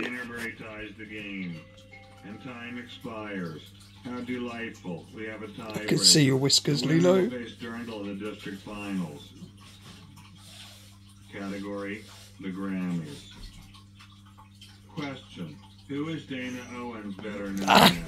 Canterbury ties the game. And time expires. How delightful. We have a tie. I can see your whiskers, Lilo. Face in the district finals. Category the Grammys. Question Who is Dana Owens better known ah. as?